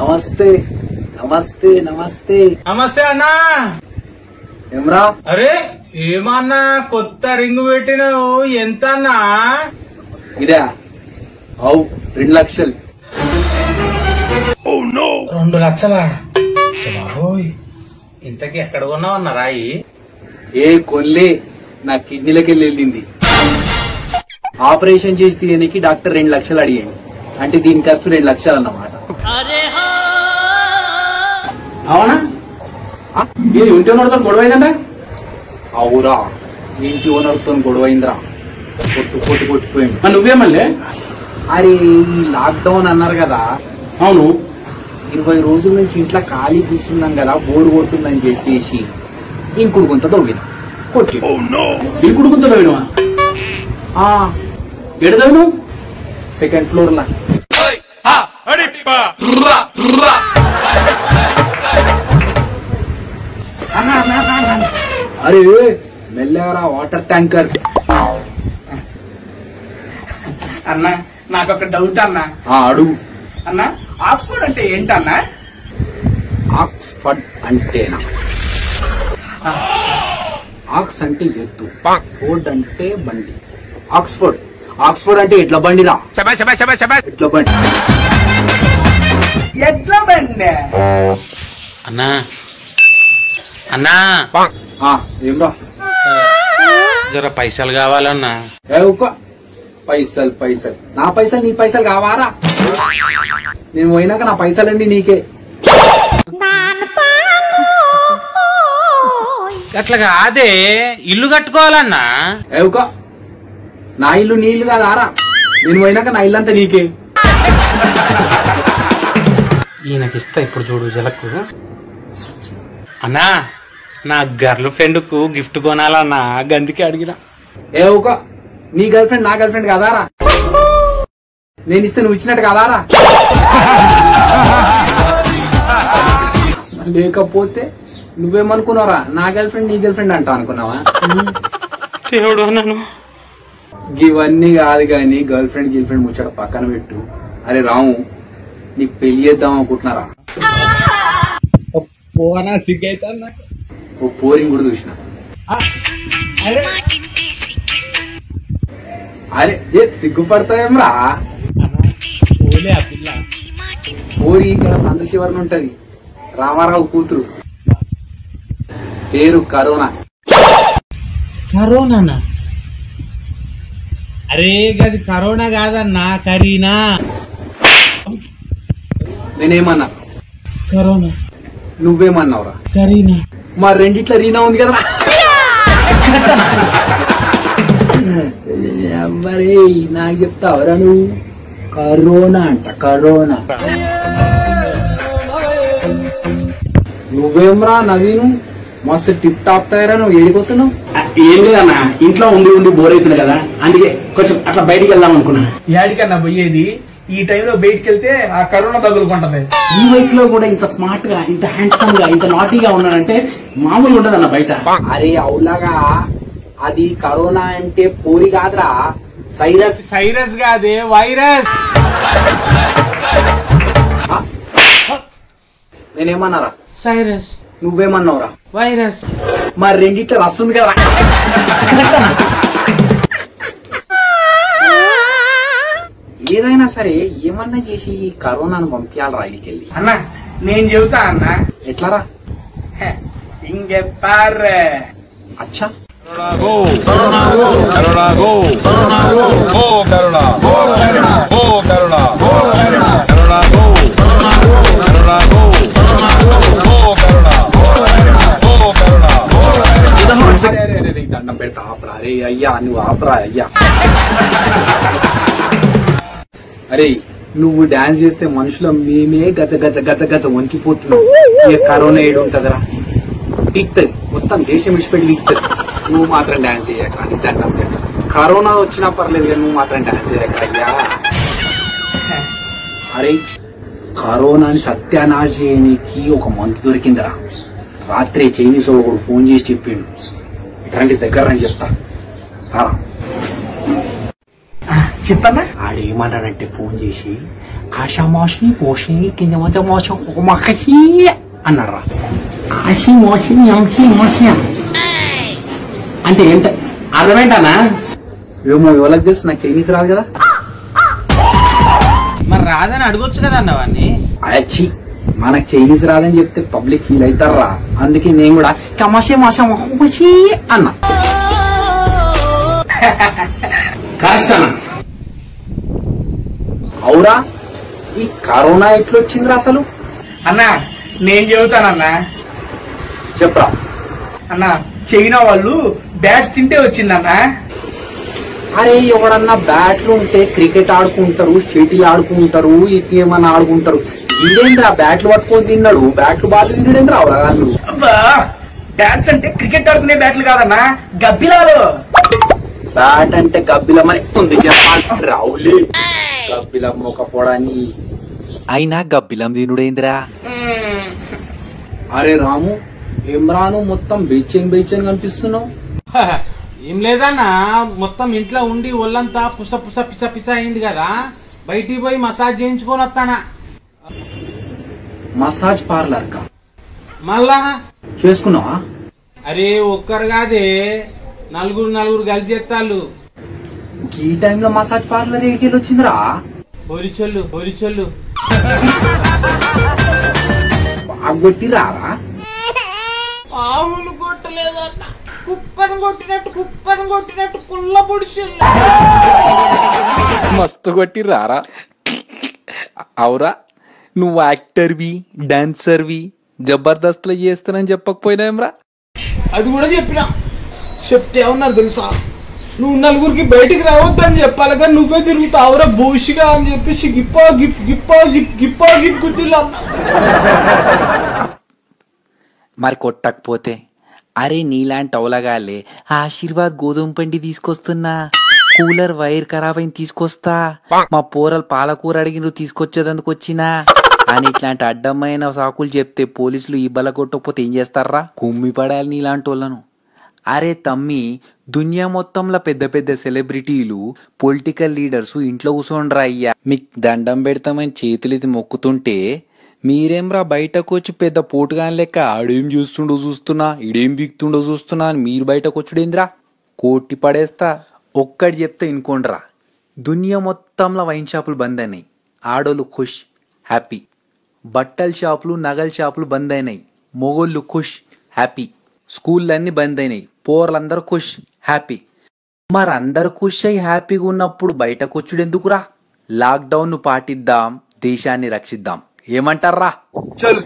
నమస్తే నమస్తే నమస్తే. నమస్తే అన్నా. ఏమ్రా? అరే ఏమన్నా కొత్త రింగ్ పెట్టినావు? ఎంత అన్నా? ఇదే? అవు రెండు లక్షలు. రెండు లక్షల? బాబోయ్ ఇంతకీ ఎక్కడ కొన్నావు అన్న రాయి? ఏ కొన్లే నా కిడ్నీలకి వెళ్ళింది. ఆపరేషన్ చేసి తీయనికి డాక్టర్ రెండు లక్షలు అడిగాడు. అంటే దీని ఖర్చు రెండు లక్షలు అన్నమాట. అవునా? ఆ, మీరు ఇంటి ఉన్నతో గొడవైందంట? అవురా ఇంటి ఓనర్తో గొడవైందిరా. కొట్టు కొట్టు కొట్టిపోయింది మరి నువ్వే మళ్ళీ? అరే ఈ లాక్డౌన్ అన్నారు కదా. అవును. ఇరవై రోజుల నుంచి ఇంట్లో ఖాళీ కూర్చున్నాం కదా బోర్ కొడుతుందని చెప్పేసి. ఇంకుడు కొంత తవ్విన. కొట్టి ఈ కుడుకుంతో పోయినవా ఎడదవు సెకండ్ ఫ్లోర్ లా. అరే మెల్లగా వాటర్ ట్యాంకర్. అన్న నాకు ఒక డౌట్ అన్న అడుగు అన్న ఆక్స్ఫర్డ్ అంటే ఏంటన్నా? ఆక్స్ఫర్డ్ అంటేనా? ఆక్స్ అంటే ఎత్తు ఫోర్డ్ అంటే బండి. ఆక్స్ఫర్డ్ ఆక్స్ఫర్డ్ అంటే ఎట్ల బండిరా. ఎట్ల బండి. ఎట్లా బండి. అన్నా. అన్నా. జర పైసలు కావాలన్నా. పైసలు పైసలు. నా పైసలు నీ పైసలు కావారా? నేను పోయినాక నా పైసలన్నీ నీకే. అట్లా కాదే ఇల్లు కట్టుకోవాలన్నా. నా ఇల్లు నీ ఇల్లు కాదారా నేను పోయినాక నా ఇల్లు అంతా నీకే. ఈయనకి ఇస్తా ఇప్పుడు చూడు జలకు అన్నా నా గర్ల్ ఫ్రెండ్కు గిఫ్ట్ కొనాలన్నా గందికి అడిగిన. ఏ ఊకో. నీ గర్ల్ ఫ్రెండ్ నా గర్ల్ ఫ్రెండ్ కాదారా? నేను ఇస్తే నువ్వు ఇచ్చినట్టు కాదారా? లేకపోతే నువ్వేమనుకున్నారా నా గర్ల్ ఫ్రెండ్ నీ గర్ల్ ఫ్రెండ్ అంటావు అనుకున్నావా? దేవుడు నన్ను. ఇవన్నీ కాదు కానీ గర్ల్ ఫ్రెండ్ గర్ల్ ఫ్రెండ్ ముచ్చట పక్కన పెట్టు. అరే రాము నీకు పెళ్ళి చేద్దాం అనుకుంటున్నారా? ఓ పోరింగ్ కూడా చూసిన. అరే. ఏ సిగ్గుపడతావేమ్రా? పోరి ఇక్కడ సంతశివరణ ఉంటది. రామారావు కూతురు. పేరు కరోనా. కరోనా అరే గది కరోనా కాదన్నా కరీనా? నేనేమన్నా? కరోనా. నువ్వేమన్నావురా? కరీనా. మా రెండిట్ల రీనా ఉంది మరే నాకు చెప్తావరా నువ్వు? కరోనా అంట కరోనా. నువ్వేమ్రా నవీను? మస్తు టిప్ టాప్ తయారా నువ్వు? ఏడిపోతున్నావు ఏం లేదన్నా. ఇంట్లో ఉండి ఉండి బోర్ అవుతుంది కదా. అందుకే కొంచెం అట్లా బయటికి వెళ్దాం అనుకున్నా. యాడికన్నా పోయేది? ఈ టైంలో బయటికి వెళ్తే ఆ కరోనా తగులుకుంటది. ఈ వయసులో కూడా ఇంత స్మార్ట్గా ఇంత హ్యాండ్సమ్గా ఇంత నాటీగా ఉన్నానంటే మామూలుగా ఉండదన్న బయట. అరే అవులాగా. అది కరోనా అంటే పోరి కాదురా. సైరస్. సైరస్ కాదే వైరస్? నేనేమన్నారా? సైరస్. నువ్వేమన్నావురా? వైరస్. మరి రెండిట్లో వస్తుంది కదా ఏదైనా సరే ఏమన్నా చేసి ఈ కరోనాను పంపించాలరా ఇడికెళ్ళి. అన్న నేను చెబుతా అన్న. ఎట్లారా? హె, ఇంగే పార్రే. అచ్చా. అరే, పెడతా ఆపరా అరే అయ్యా నువ్వు ఆపరా అయ్యా అరే నువ్వు డాన్స్ చేస్తే మనుషుల మేమే గజ గజ గజ గజ వణికిపోతున్నావు ఇక కరోనా ఏడు ఉంటుందిరా వీక్తది మొత్తం దేశం విడిచిపెట్టి వీక్తది నువ్వు మాత్రం డాన్స్ చేయక అని దండం కరోనా వచ్చినా పర్లేదు కానీ నువ్వు మాత్రం డాన్స్ చేయక అయ్యా అరే కరోనాని సత్యానాశ చేయనీకి ఒక మందు దొరికిందిరా రాత్రి చైనీస్ ఒకడు ఫోన్ చేసి చెప్పిండు ఇట్లాంటి దగ్గర అని చెప్తా రా. చెప్పన్నా ఆడేమన్నాడంటే ఫోన్ చేసి ఆశా మోషి మోషి కింద మధ్య మోసం మహి అన్నాడు రా ఆశి మోషి ఎంషి మోషి అంటే ఏంట అర్థమేంటనా ఏమో ఎవరికి తెలుసు నాకు చైనీస్ రాదు కదా. మరి రాదని అడగొచ్చు కదా అన్న వాడిని అచ్చి మనకు చైనీస్ రాదని చెప్తే పబ్లిక్ ఫీల్ అవుతారా? అందుకే నేను కూడా కమాషే మాషా మహి అన్నా. అన్న. అవురా ఈ కరోనా ఎట్లొచ్చిందిరా అసలు? అన్నా నేను చెబుతానన్నా. చెప్పరా. అన్నా చైనా వాళ్ళు బ్యాట్స్ తింటే వచ్చిందన్నా. అరే ఎవడన్నా బ్యాట్లు ఉంటే క్రికెట్ ఆడుకుంటారు షటిల్ ఆడుకుంటారు ఏమన్నా ఆడుకుంటారు. వీడేంద్రా? బ్యాట్లు పట్టుకొని తిన్నాడు. బ్యాట్లు బాల్ తిన్నాడేంద్రా వాళ్ళు అబ్బా బ్యాట్స్ అంటే క్రికెట్ ఆడుకునే బ్యాట్లు కాదన్నా గబ్బిలాలు. బ్యాట్ అంటే గబ్బిలమని ఉంది రావులే. గబ్బిలం ఒక పొడాని. అయినా గబ్బిలం తినుడేంద్రా? మ్మ్. అరే రాము ఏం రాను మొత్తం బేచన్ బేచన్ కనిపిస్తున్నావు ఏం లేదన్నా మొత్తం ఇంట్లో ఉండి ఒళ్ళంతా పుస పుస పిస పిస అయింది కదా. బయటికి పోయి మసాజ్ చేయించుకొని వస్తానా? మసాజ్ పార్లర్ కా? మళ్ళా? చేసుకున్నావా? అరే ఒక్కరు కాదే. నలుగురు నలుగురు కలిసి చేస్తాళ్ళు. ఈ టైంలో మసాజ్ పార్లర్ ఏంటి వచ్చిందిరా. హోరిచొల్లు హోరిచొల్లు బాగా కొట్టిరారా ఆవులు కొట్టలేదన్న. కుక్కను కొట్టినట్టు కుక్కను కొట్టినట్టు పుల్ల పొడిచెల్లు మస్తు కొట్టిరారా అవురా. నువ్వు యాక్టర్వి డాన్సర్వి జబర్దస్త్లో చేస్తానని చెప్పకపోయినావురా అది కూడా చెప్పిన. చెప్తే ఏమన్నారు తెలుసా? నువ్వు నలుగురికి బయటికి రావద్దని చెప్పాలి కానీ నువ్వే తిరుగుతావురా బోషిగా అని చెప్పేసి గిప్పా గిప్ గిప్పా గిప్ గిప్పా గిప్ గుద్దిల్లు అన్నా. మరి కొట్టకపోతే అరే నీలాంటి అవలగాలే ఆశీర్వాద్ గోధుమ పండి తీసుకొస్తున్నా కూలర్ వైర్ ఖరాబ్ అయింది తీసుకొస్తా మా పోరలు పాలకూర అడిగిన తీసుకొచ్చేదందుకు వచ్చినా అని ఇట్లాంటి అడ్డమైన సాకులు చెప్తే పోలీసులు ఈ బల కొట్టకపోతే ఏం చేస్తారా? కుమ్మి పడాలి నీలాంటి వాళ్ళను అరే తమ్మి దునియా మొత్తంలో పెద్ద పెద్ద సెలబ్రిటీలు పొలిటికల్ లీడర్స్ ఇంట్లో కూర్చోండ్రా అయ్యా. మీకు దండం పెడతామని చేతులెత్తి మొక్కుతుంటే మీరేంరా బయటకు వచ్చి పెద్ద పోటుగాని లెక్క ఆడేం చూస్తుండో చూస్తున్నా ఇడేం బిక్తుండో చూస్తున్నా అని మీరు బయటకు వచ్చుడేంద్రా కోటి పడేస్తా. ఒక్కటి చెప్తే ఇనుకోండ్రా. దునియా మొత్తంలో వైన్ షాపులు బంద్ అయినాయి. ఆడోళ్ళు ఖుష్ హ్యాపీ. బట్టల షాపులు నగల షాపులు బంద్ అయినాయి. మొగోళ్ళు ఖుష్ హ్యాపీ. స్కూళ్ళన్నీ బంద్ అయినాయి. పోర్లందరూ ఖుష్ హ్యాపీ. మరి అందరు ఖుష్ అయి హ్యాపీగా ఉన్నప్పుడు బయటకు వచ్చుడు ఎందుకురా? లాక్డౌన్ను పాటిద్దాం దేశాన్ని రక్షిద్దాం. ఏమంటారా చల్.